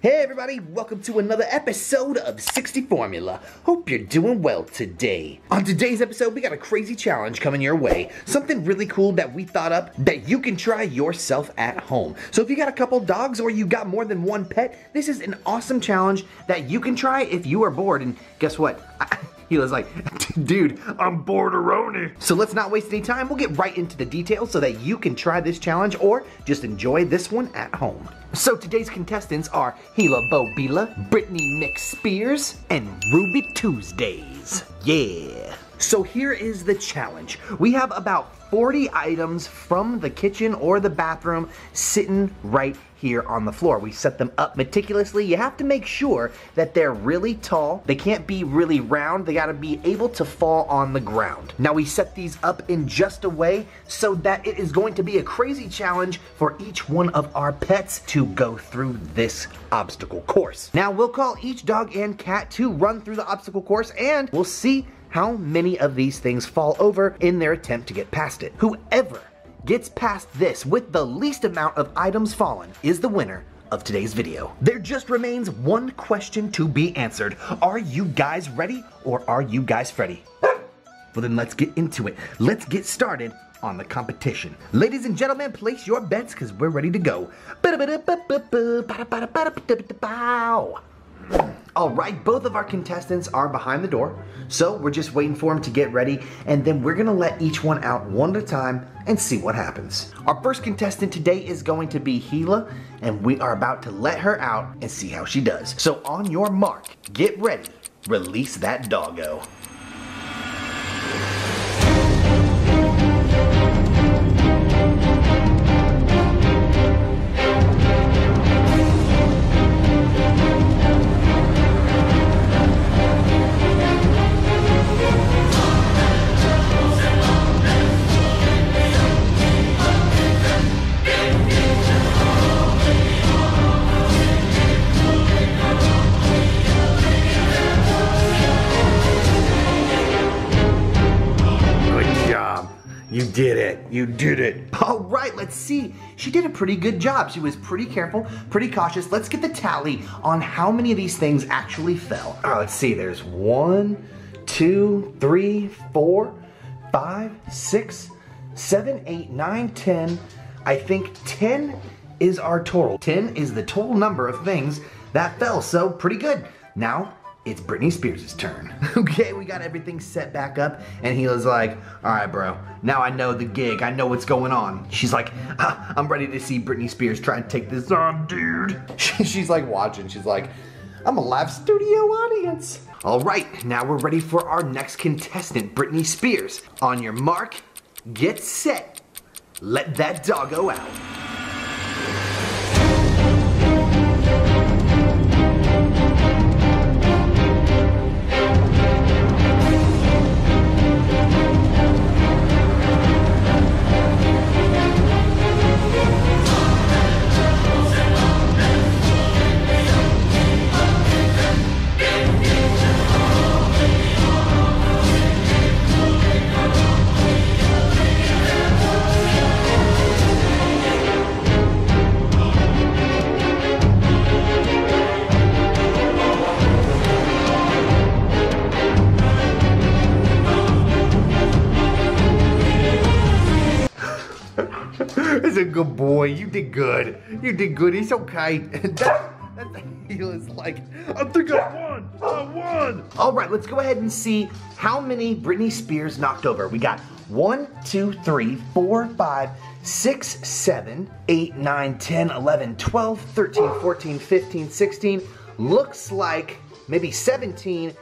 Hey everybody, welcome to another episode of 60 Formula. Hope you're doing well today. On today's episode, we got a crazy challenge coming your way. Something really cool that we thought up that you can try yourself at home. So if you got a couple dogs or you got more than one pet, this is an awesome challenge that you can try if you are bored. And guess what? He was like, dude, I'm bored Aroni. So let's not waste any time. We'll get right into the details so that you can try this challenge or just enjoy this one at home. So today's contestants are Hila Bobila, Britney McSpears, and Ruby Tuesdays. Yeah. So here is the challenge. We have about 40 items from the kitchen or the bathroom sitting right here on the floor. We set them up meticulously. You have to make sure that they're really tall. They can't be really round. They gotta be able to fall on the ground. Now we set these up in just a way so that it is going to be a crazy challenge for each one of our pets to go through this obstacle course. Now we'll call each dog and cat to run through the obstacle course and we'll see how many of these things fall over in their attempt to get past it. Whoever gets past this with the least amount of items fallen is the winner of today's video. There just remains one question to be answered. Are you guys ready or are you guys Freddy? Well then let's get into it. Let's get started on the competition. Ladies and gentlemen, place your bets because we're ready to go. All right, both of our contestants are behind the door, so we're just waiting for them to get ready, and then we're gonna let each one out one at a time and see what happens. Our first contestant today is going to be Hila, and we are about to let her out and see how she does. So on your mark, get ready, release that doggo. It. You did it. All right, let's see. She did a pretty good job. She was pretty careful, pretty cautious. Let's get the tally on how many of these things actually fell. All right, let's see. There's one, two, three, four, five, six, seven, eight, nine, ten. I think 10 is our total. 10 is the total number of things that fell, so pretty good. Now, it's Britney Spears' turn. okay, we got everything set back up, and he was like, all right, bro, now I know the gig, I know what's going on. She's like, ah, I'm ready to see Britney Spears try and take this on, dude. She's like watching, she's like, I'm a live studio audience. All right, now we're ready for our next contestant, Britney Spears. On your mark, get set, let that doggo out. A good boy. You did good. You did good. He's okay. that, that, he was like, I think I won. I won. All right, let's go ahead and see how many Britney Spears knocked over. We got one, two, three, four, five, six, seven, eight, nine, 10, 11, 12, 13, 14, 15, 16. Looks like maybe 17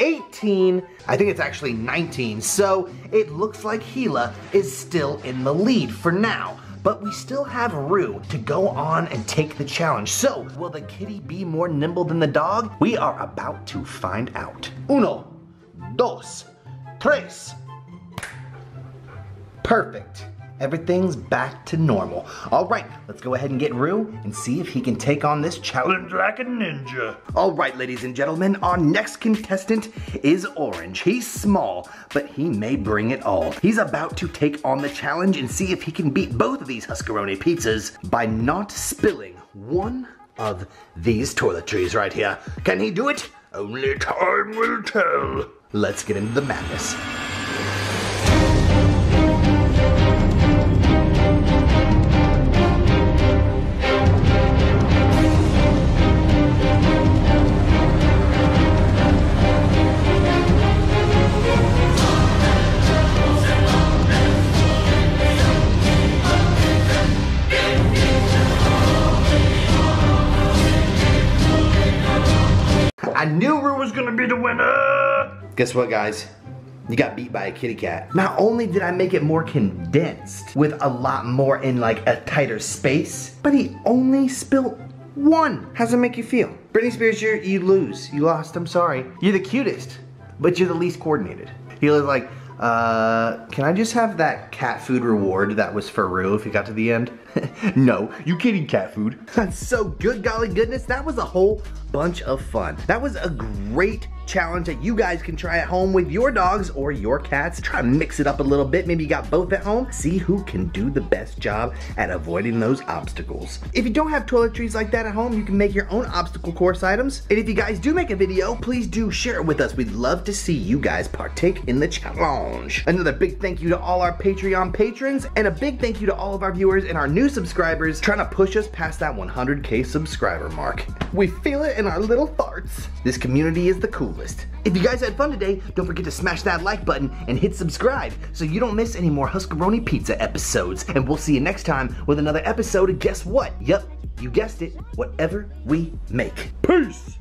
18, I think it's actually 19, so it looks like Hila is still in the lead for now. But we still have Rue to go on and take the challenge. So, will the kitty be more nimble than the dog? We are about to find out. Uno, dos, tres. Perfect. Everything's back to normal. All right, let's go ahead and get Rue and see if he can take on this challenge like a ninja. All right, ladies and gentlemen, our next contestant is Orange. He's small, but he may bring it all. He's about to take on the challenge and see if he can beat both of these Huscaroni pizzas by not spilling one of these toiletries right here. Can he do it? Only time will tell. Let's get into the madness. Be the winner! Guess what, guys? You got beat by a kitty cat. Not only did I make it more condensed with a lot more in like a tighter space, but he only spilled one. How's it make you feel? Britney Spears, you you lose. You lost, I'm sorry. You're the cutest, but you're the least coordinated. He was like, uh, can I just have that cat food reward that was for Rue if you got to the end? no, you can't eat cat food. That's so good, golly goodness. That was a whole bunch of fun. That was a great challenge that you guys can try at home with your dogs or your cats. Try to mix it up a little bit. Maybe you got both at home. See who can do the best job at avoiding those obstacles. If you don't have toiletries like that at home, you can make your own obstacle course items. And if you guys do make a video, please do share it with us. We'd love to see you guys partake in the challenge. Another big thank you to all our Patreon patrons and a big thank you to all of our viewers and our new subscribers trying to push us past that 100k subscriber mark. We feel it in our little farts. This community is the coolest. If you guys had fun today, don't forget to smash that like button and hit subscribe so you don't miss any more Huskaroni Pizza episodes. And we'll see you next time with another episode of Guess What? Yep, you guessed it, whatever we make. Peace!